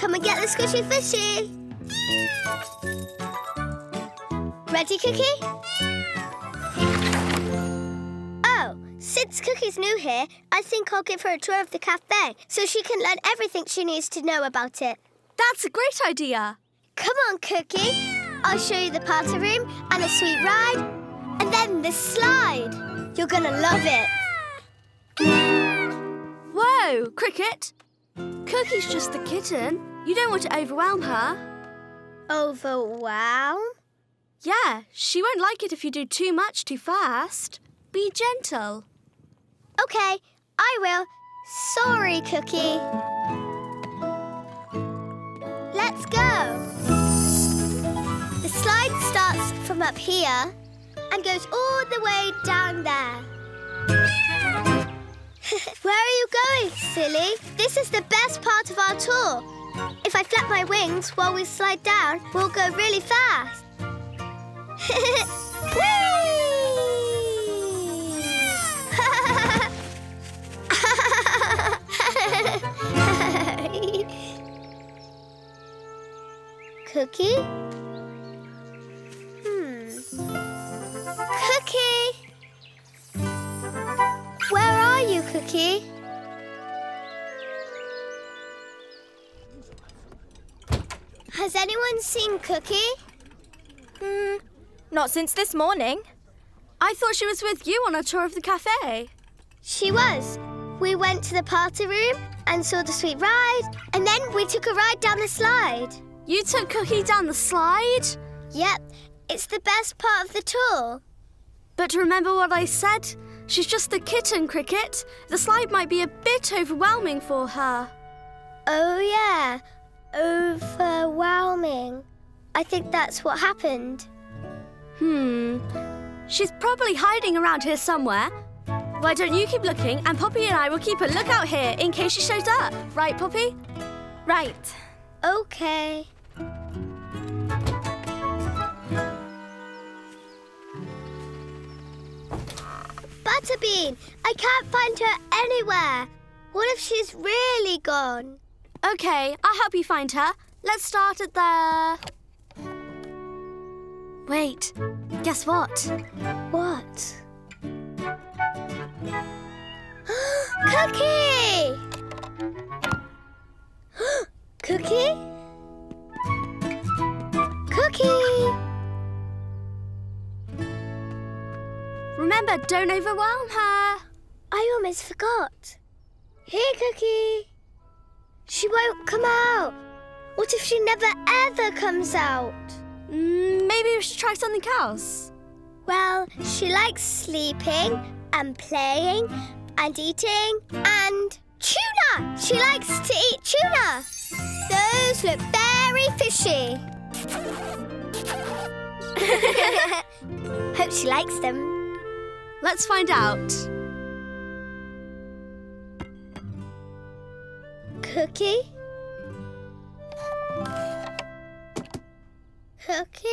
Come and get the squishy fishy. Ready, Cookie? Oh, since Cookie's new here, I think I'll give her a tour of the cafe so she can learn everything she needs to know about it. That's a great idea. Come on, Cookie. I'll show you the party room and a sweet ride. And then the slide. You're gonna love it. Whoa, Cricket. Cookie's just a kitten. You don't want to overwhelm her. Overwhelm? Yeah, she won't like it if you do too much too fast. Be gentle. Okay, I will. Sorry, Cookie. Let's go. The slide starts from up here and goes all the way down there. Where are you going, silly? This is the best part of our tour. If I flap my wings while we slide down, we'll go really fast. Cookie? Hmm. Cookie! Where are you, Cookie? Has anyone seen Cookie? Hmm, not since this morning. I thought she was with you on a tour of the cafe. She was. We went to the party room and saw the sweet ride, and then we took a ride down the slide. You took Cookie down the slide? Yep, it's the best part of the tour. But remember what I said? She's just a kitten, Cricket. The slide might be a bit overwhelming for her. Oh, yeah. Overwhelming. I think that's what happened. Hmm. She's probably hiding around here somewhere. Why don't you keep looking and Poppy and I will keep a lookout here in case she shows up. Right, Poppy? Right. Okay. Butterbean, I can't find her anywhere. What if she's really gone? Okay, I'll help you find her. Let's start at the... Wait, guess what? What? Cookie! Cookie? Cookie! Remember, don't overwhelm her. I almost forgot. Here, Cookie. She won't come out. What if she never ever comes out? Mm, maybe we should try something else. Well, she likes sleeping and playing and eating and tuna. She likes to eat tuna. Those look very fishy. Hope she likes them. Let's find out. Cookie? Cookie?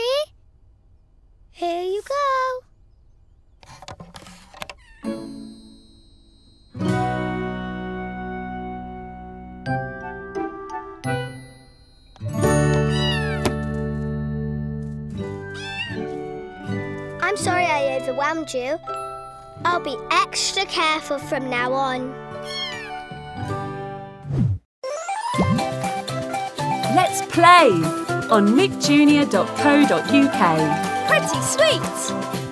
Here you go. I'm sorry I overwhelmed you. I'll be extra careful from now on. Let's play on nickjunior.co.uk. Pretty sweet.